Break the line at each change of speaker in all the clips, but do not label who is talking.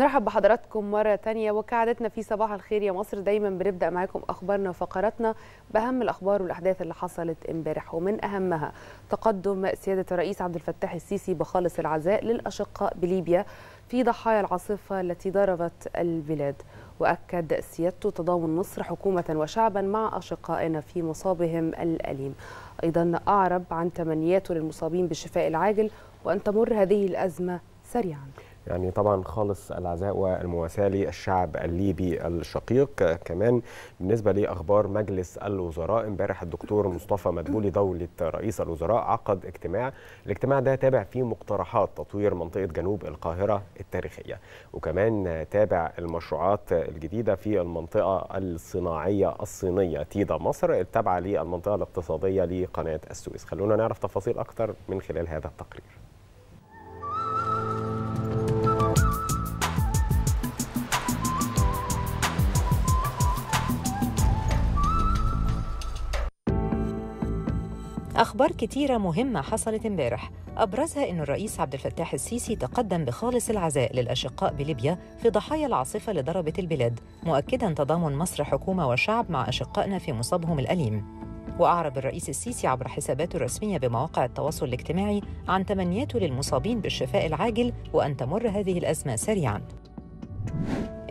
نرحب بحضراتكم مرة تانية وكعادتنا في صباح الخير يا مصر. دايما بنبدأ معاكم أخبارنا وفقراتنا بأهم الأخبار والأحداث اللي حصلت امبارح ومن أهمها تقدم سيادة الرئيس عبد الفتاح السيسي بخالص العزاء للأشقاء بليبيا في ضحايا العاصفة التي ضربت البلاد. وأكد سيادته تضامن مصر حكومة وشعبا مع أشقائنا في مصابهم الأليم. أيضا أعرب عن تمنياته للمصابين بالشفاء العاجل وأن تمر هذه الأزمة سريعا.
يعني طبعا خالص العزاء والمواساة للشعب الليبي الشقيق. كمان بالنسبة لأخبار مجلس الوزراء امبارح الدكتور مصطفى مدبولي دولة رئيس الوزراء عقد اجتماع. الاجتماع ده تابع فيه مقترحات تطوير منطقة جنوب القاهرة التاريخية. وكمان تابع المشروعات الجديدة في المنطقة الصناعية الصينية تيدا مصر التابعة للمنطقة الاقتصادية لقناة السويس. خلونا نعرف تفاصيل أكثر من خلال هذا التقرير.
أخبار كتيرة مهمة حصلت امبارح. أبرزها أن الرئيس عبد الفتاح السيسي تقدم بخالص العزاء للأشقاء بليبيا في ضحايا العاصفة اللي ضربت البلاد مؤكدا تضامن مصر حكومة وشعب مع أشقائنا في مصابهم الأليم. وأعرب الرئيس السيسي عبر حساباته الرسمية بمواقع التواصل الاجتماعي عن تمنياته للمصابين بالشفاء العاجل وأن تمر هذه الأزمة سريعاً.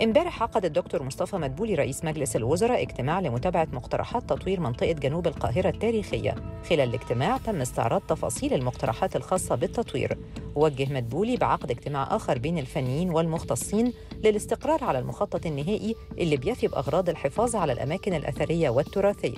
امبارح عقد الدكتور مصطفى مدبولي رئيس مجلس الوزراء اجتماع لمتابعة مقترحات تطوير منطقة جنوب القاهرة التاريخية. خلال الاجتماع تم استعراض تفاصيل المقترحات الخاصة بالتطوير. وجه مدبولي بعقد اجتماع آخر بين الفنيين والمختصين للاستقرار على المخطط النهائي اللي بيفي بأغراض الحفاظ على الأماكن الأثرية والتراثية.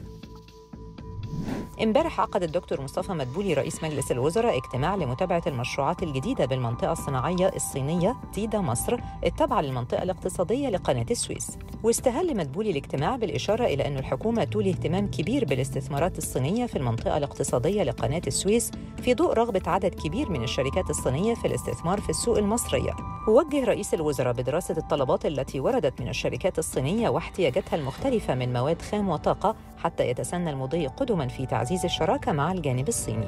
امبارح عقد الدكتور مصطفى مدبولي رئيس مجلس الوزراء اجتماع لمتابعة المشروعات الجديدة بالمنطقة الصناعية الصينية تيدا مصر التابعة للمنطقة الاقتصادية لقناة السويس. واستهل مدبولي الاجتماع بالإشارة إلى أن الحكومة تولي اهتمام كبير بالاستثمارات الصينية في المنطقة الاقتصادية لقناة السويس في ضوء رغبة عدد كبير من الشركات الصينية في الاستثمار في السوق المصرية. ووجه رئيس الوزراء بدراسة الطلبات التي وردت من الشركات الصينية واحتياجاتها المختلفة من مواد خام وطاقة حتى يتسنى المضي قدما في تعزيز الشراكة مع الجانب الصيني.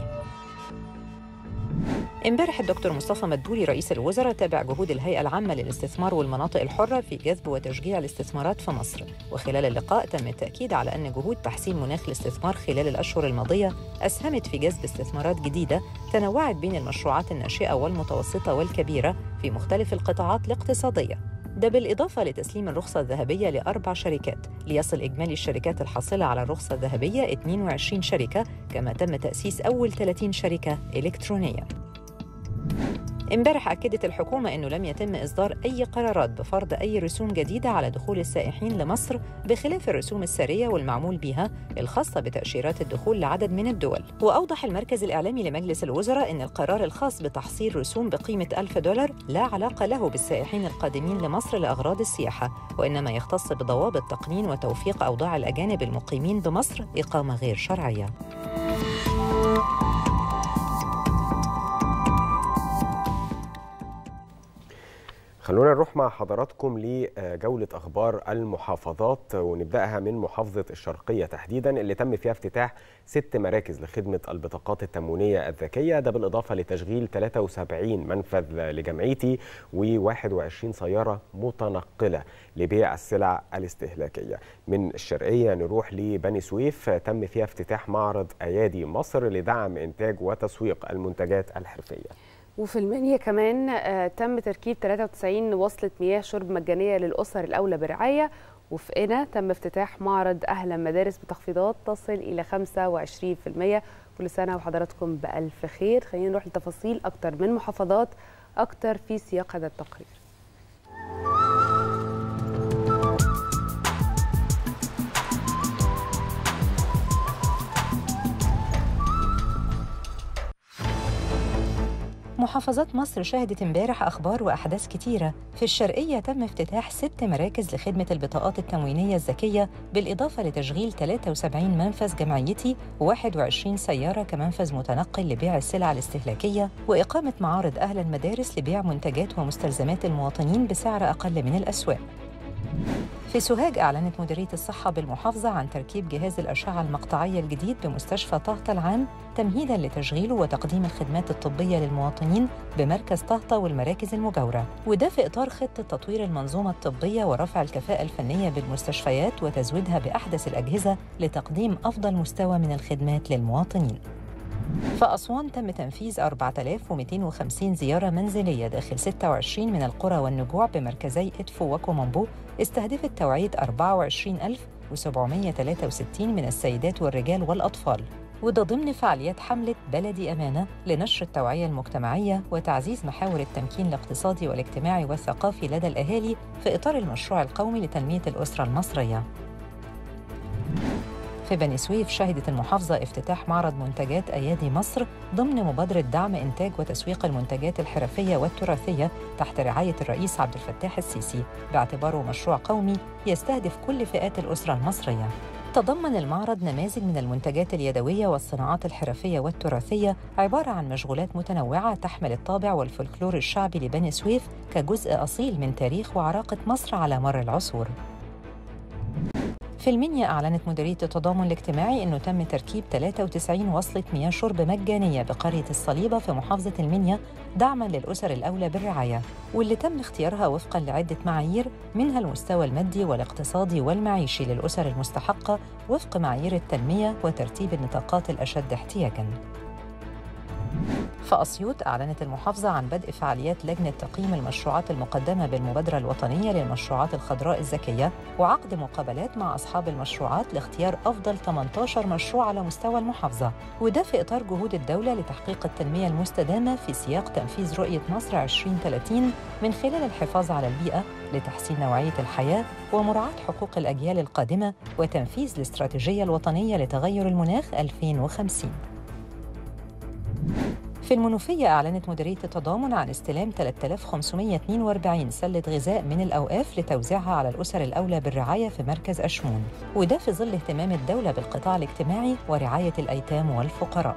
امبارح الدكتور مصطفى مدبولي رئيس الوزراء تابع جهود الهيئة العامة للاستثمار والمناطق الحرة في جذب وتشجيع الاستثمارات في مصر. وخلال اللقاء تم التأكيد على أن جهود تحسين مناخ الاستثمار خلال الأشهر الماضية أسهمت في جذب استثمارات جديدة تنوعت بين المشروعات الناشئة والمتوسطة والكبيرة في مختلف القطاعات الاقتصادية. ده بالإضافة لتسليم الرخصة الذهبية لأربع شركات ليصل إجمالي الشركات الحاصلة على الرخصة الذهبية 22 شركة كما تم تأسيس أول 30 شركة إلكترونية. امبارح أكدت الحكومة أنه لم يتم إصدار أي قرارات بفرض أي رسوم جديدة على دخول السائحين لمصر بخلاف الرسوم السارية والمعمول بها الخاصة بتأشيرات الدخول لعدد من الدول. وأوضح المركز الإعلامي لمجلس الوزراء أن القرار الخاص بتحصيل رسوم بقيمة ألف دولار لا علاقة له بالسائحين القادمين لمصر لأغراض السياحة وإنما يختص بضوابط تقنين وتوفيق أوضاع الأجانب المقيمين بمصر إقامة غير شرعية.
خلونا نروح مع حضراتكم لجولة أخبار المحافظات ونبدأها من محافظة الشرقية تحديدا اللي تم فيها افتتاح ست مراكز لخدمة البطاقات التموينية الذكية. ده بالإضافة لتشغيل 73 منفذ لجمعيتي و21 سيارة متنقلة لبيع السلع الاستهلاكية. من الشرقية نروح لبني سويف تم فيها افتتاح معرض أيادي مصر لدعم إنتاج وتسويق المنتجات الحرفية.
وفي المنيا كمان آه تم تركيب 93 وصلة مياه شرب مجانية للأسر الأولى برعاية وفي قنا تم افتتاح معرض أهلا مدارس بتخفيضات تصل إلى 25% كل سنة وحضراتكم بألف خير. خلينا نروح لتفاصيل أكتر من محافظات أكتر في سياق هذا التقرير.
محافظات مصر شهدت امبارح أخبار وأحداث كتيرة. في الشرقية تم افتتاح ست مراكز لخدمة البطاقات التموينية الذكية بالإضافة لتشغيل 73 منفذ جمعيتي و21 سيارة كمنفذ متنقل لبيع السلع الاستهلاكية وإقامة معارض أهل المدارس لبيع منتجات ومستلزمات المواطنين بسعر أقل من الأسواق. في سوهاج أعلنت مديرية الصحة بالمحافظة عن تركيب جهاز الأشعة المقطعية الجديد بمستشفى طهطا العام تمهيداً لتشغيله وتقديم الخدمات الطبية للمواطنين بمركز طهطا والمراكز المجاورة. وده في إطار خطة تطوير المنظومة الطبية ورفع الكفاءة الفنية بالمستشفيات وتزويدها بأحدث الأجهزة لتقديم أفضل مستوى من الخدمات للمواطنين. في أسوان تم تنفيذ 4250 زيارة منزلية داخل 26 من القرى والنجوع بمركزي إدفو وكومامبو استهدفت توعية 24763 من السيدات والرجال والأطفال. وده ضمن فعاليات حملة بلدي أمانة لنشر التوعية المجتمعية وتعزيز محاور التمكين الاقتصادي والاجتماعي والثقافي لدى الأهالي في إطار المشروع القومي لتنمية الأسرة المصرية. في بني سويف شهدت المحافظة افتتاح معرض منتجات أيادي مصر ضمن مبادرة دعم إنتاج وتسويق المنتجات الحرفية والتراثية تحت رعاية الرئيس عبد الفتاح السيسي باعتباره مشروع قومي يستهدف كل فئات الأسرة المصرية. تضمن المعرض نماذج من المنتجات اليدوية والصناعات الحرفية والتراثية عبارة عن مشغولات متنوعة تحمل الطابع والفلكلور الشعبي لبني سويف كجزء أصيل من تاريخ وعراقة مصر على مر العصور. في المنيا أعلنت مديرية التضامن الاجتماعي أنه تم تركيب 93 وصلة مياه شرب مجانية بقرية الصليبة في محافظة المنيا دعماً للأسر الأولى بالرعاية واللي تم اختيارها وفقاً لعدة معايير منها المستوى المادي والاقتصادي والمعيشي للأسر المستحقة وفق معايير التنمية وترتيب النطاقات الأشد احتياجاً. في أسيوط أعلنت المحافظة عن بدء فعاليات لجنة تقييم المشروعات المقدمة بالمبادرة الوطنية للمشروعات الخضراء الذكية وعقد مقابلات مع أصحاب المشروعات لاختيار أفضل 18 مشروع على مستوى المحافظة وده في إطار جهود الدولة لتحقيق التنمية المستدامة في سياق تنفيذ رؤية مصر 2030 من خلال الحفاظ على البيئة لتحسين نوعية الحياة ومراعاة حقوق الأجيال القادمة وتنفيذ الاستراتيجية الوطنية لتغير المناخ 2050 في المنوفية أعلنت مديرية التضامن عن استلام 3542 سلة غذاء من الأوقاف لتوزيعها على الأسر الأولى بالرعاية في مركز أشمون وده في ظل اهتمام الدولة بالقطاع الاجتماعي ورعاية الأيتام والفقراء.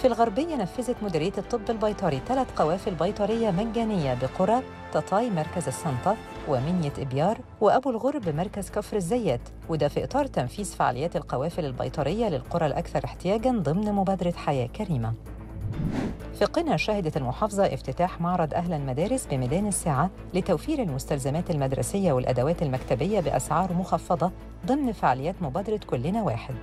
في الغربية نفذت مديرية الطب البيطري ثلاث قوافل بيطرية مجانية بقرى تطاي مركز السنطة ومنية إبيار وأبو الغرب مركز كفر الزيات وده في إطار تنفيذ فعاليات القوافل البيطرية للقرى الأكثر احتياجاً ضمن مبادرة حياة كريمة. في قنا شهدت المحافظة افتتاح معرض أهل المدارس بميدان الساعة لتوفير المستلزمات المدرسية والأدوات المكتبية بأسعار مخفضة ضمن فعاليات مبادرة كلنا واحد.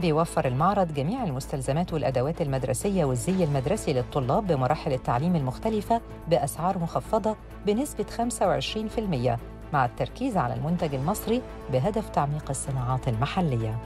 بيوفر المعرض جميع المستلزمات والأدوات المدرسية والزي المدرسي للطلاب بمراحل التعليم المختلفة بأسعار مخفضة بنسبة 25% مع التركيز على المنتج المصري بهدف تعميق الصناعات المحلية.